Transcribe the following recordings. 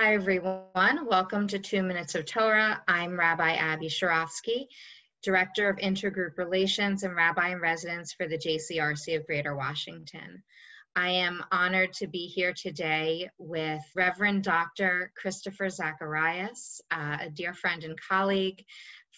Hi, everyone. Welcome to Two Minutes of Torah. I'm Rabbi Abbi Sharofsky, Director of Intergroup Relations and Rabbi in Residence for the JCRC of Greater Washington. I am honored to be here today with Reverend Dr. Christopher Zacharias, uh, a dear friend and colleague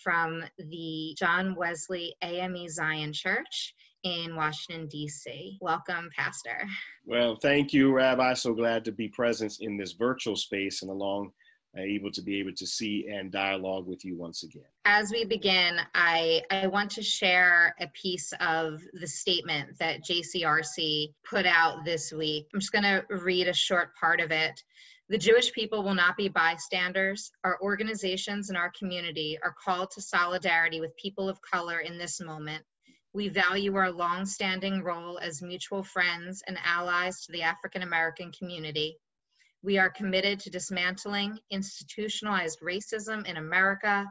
from the John Wesley AME Zion Church in Washington, D.C. Welcome, Pastor. Well, thank you, Rabbi. So glad to be present in this virtual space and along uh, able to be able to see and dialogue with you once again. As we begin, I, I want to share a piece of the statement that JCRC put out this week. I'm just going to read a short part of it. The Jewish people will not be bystanders. Our organizations and our community are called to solidarity with people of color in this moment. We value our long-standing role as mutual friends and allies to the African American community. We are committed to dismantling institutionalized racism in America.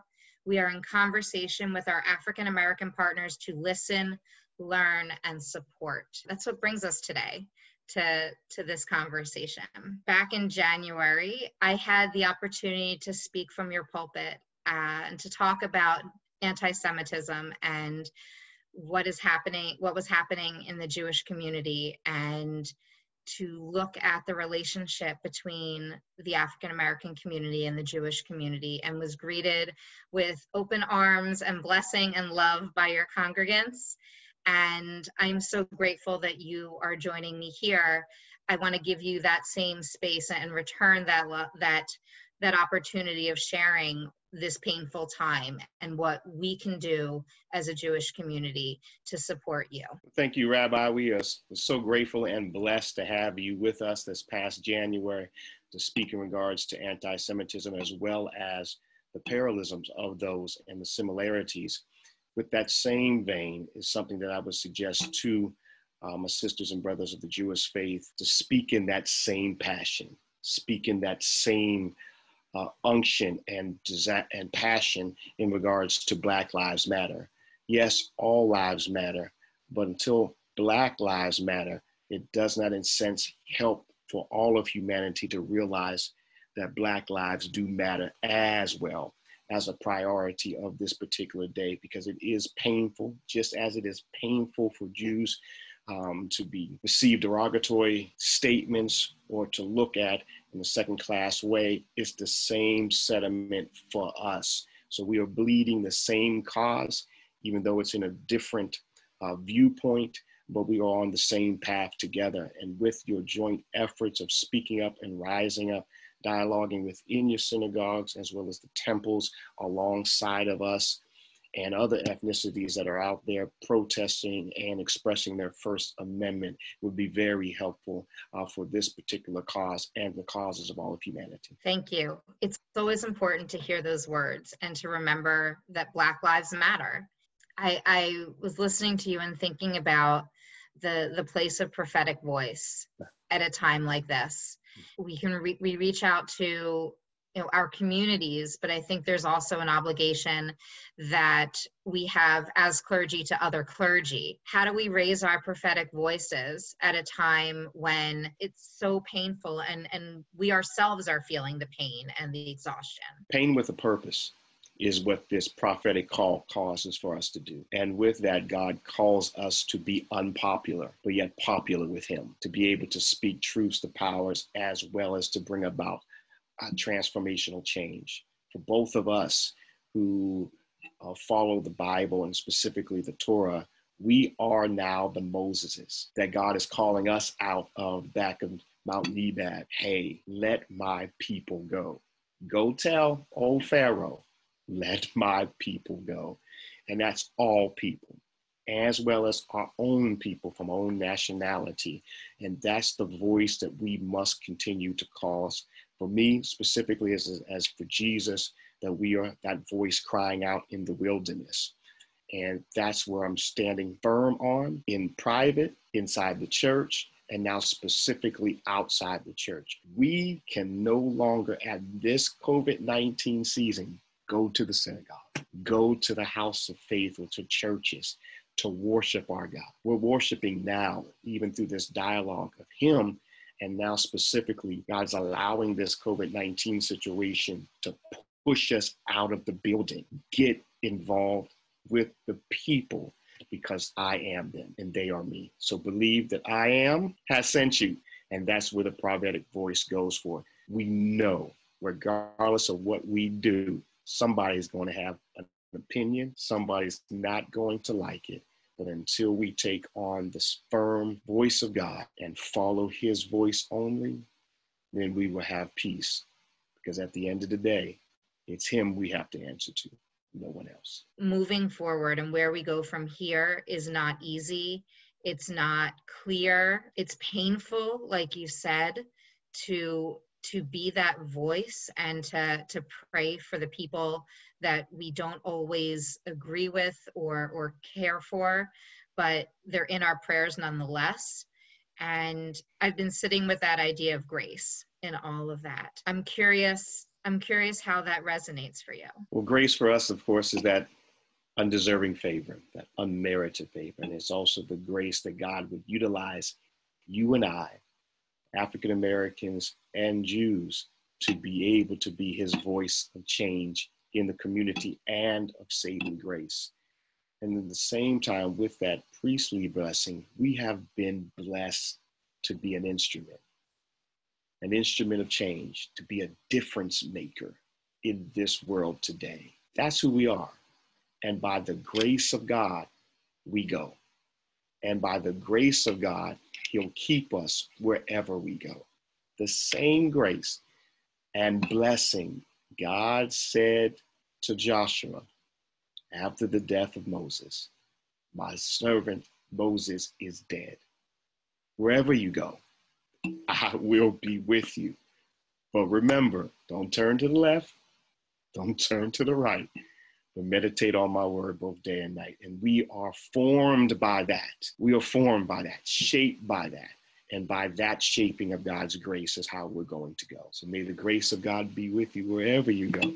We are in conversation with our African American partners to listen, learn, and support. That's what brings us today to, to this conversation. Back in January, I had the opportunity to speak from your pulpit uh, and to talk about anti Semitism and what is happening, what was happening in the Jewish community, and to look at the relationship between the African American community and the Jewish community, and was greeted with open arms and blessing and love by your congregants. And I'm so grateful that you are joining me here. I want to give you that same space and return that that that opportunity of sharing this painful time and what we can do as a Jewish community to support you. Thank you, Rabbi. We are so grateful and blessed to have you with us this past January to speak in regards to anti Semitism as well as the parallelisms of those and the similarities. With that same vein, is something that I would suggest to uh, my sisters and brothers of the Jewish faith to speak in that same passion, speak in that same uh, unction and and passion in regards to Black Lives Matter. Yes, all lives matter, but until Black Lives Matter, it does not, in sense, help for all of humanity to realize that Black lives do matter as well as a priority of this particular day because it is painful, just as it is painful for Jews um, to be receive derogatory statements or to look at in a second class way. It's the same sentiment for us. So we are bleeding the same cause, even though it's in a different uh, viewpoint, but we are on the same path together. And with your joint efforts of speaking up and rising up, dialoguing within your synagogues as well as the temples alongside of us, and other ethnicities that are out there protesting and expressing their First Amendment would be very helpful uh, for this particular cause and the causes of all of humanity. Thank you. It's always important to hear those words and to remember that Black Lives Matter. I, I was listening to you and thinking about the, the place of prophetic voice at a time like this. We can re- we reach out to you know our communities but i think there's also an obligation that we have as clergy to other clergy how do we raise our prophetic voices at a time when it's so painful and and we ourselves are feeling the pain and the exhaustion pain with a purpose is what this prophetic call causes for us to do. And with that, God calls us to be unpopular, but yet popular with Him, to be able to speak truths to powers as well as to bring about transformational change for both of us who uh, follow the Bible and specifically the Torah. We are now the Moseses that God is calling us out of back of Mount Nebad. Hey, let my people go. Go tell old Pharaoh, let my people go. And that's all people, as well as our own people from our own nationality. And that's the voice that we must continue to cause for me specifically as, as for Jesus, that we are that voice crying out in the wilderness. And that's where I'm standing firm on in private, inside the church, and now specifically outside the church. We can no longer, at this COVID 19 season, go to the synagogue, go to the house of faith or to churches to worship our God. We're worshiping now, even through this dialogue of Him And now, specifically, God's allowing this COVID 19 situation to push us out of the building. Get involved with the people because I am them and they are me. So believe that I am has sent you. And that's where the prophetic voice goes for. We know, regardless of what we do, somebody's going to have an opinion, somebody's not going to like it. But until we take on this firm voice of God and follow his voice only, then we will have peace. Because at the end of the day, it's him we have to answer to no one else. Moving forward and where we go from here is not easy. It's not clear. It's painful, like you said, to to be that voice and to to pray for the people that we don't always agree with or or care for, but they're in our prayers nonetheless. And I've been sitting with that idea of grace in all of that. I'm curious I'm curious how that resonates for you. Well, grace for us, of course, is that undeserving favor, that unmerited favor. And it's also the grace that God would utilize you and I, African Americans and Jews, to be able to be his voice of change in the community and of saving grace. And at the same time, with that priestly blessing, we have been blessed to be an instrument an instrument of change, to be a difference maker in this world today. That's who we are. And by the grace of God, we go. And by the grace of God, He'll keep us wherever we go. The same grace and blessing God said to Joshua after the death of Moses, My servant Moses is dead. Wherever you go, I will be with you. But remember, don't turn to the left, don't turn to the right, but meditate on my word both day and night. And we are formed by that. We are formed by that, shaped by that. And by that shaping of God's grace is how we're going to go. So may the grace of God be with you wherever you go.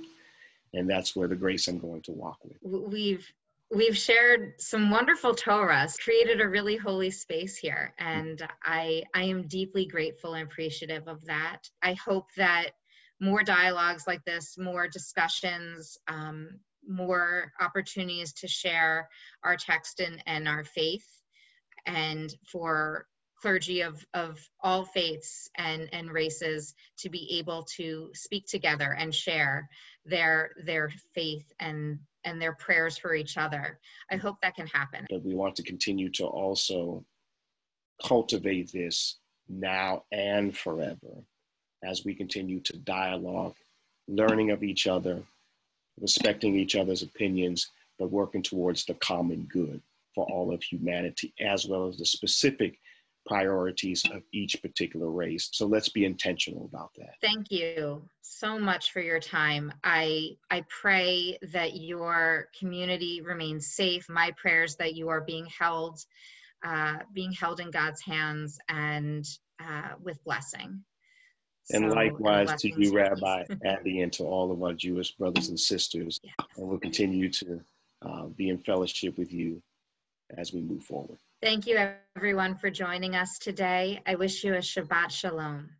And that's where the grace I'm going to walk with. We've we've shared some wonderful Torahs, created a really holy space here, and I I am deeply grateful and appreciative of that. I hope that more dialogues like this, more discussions, um, more opportunities to share our text and, and our faith, and for clergy of, of all faiths and, and races to be able to speak together and share their their faith and and their prayers for each other. I hope that can happen. We want to continue to also cultivate this now and forever as we continue to dialogue, learning of each other, respecting each other's opinions, but working towards the common good for all of humanity, as well as the specific priorities of each particular race. So let's be intentional about that. Thank you so much for your time. I I pray that your community remains safe. My prayers that you are being held uh, being held in God's hands and uh, with blessing. And so, likewise and to you, Rabbi Abbi, and to all of our Jewish brothers and sisters. Yes. And we'll continue to uh, be in fellowship with you as we move forward. Thank you, everyone, for joining us today. I wish you a Shabbat Shalom.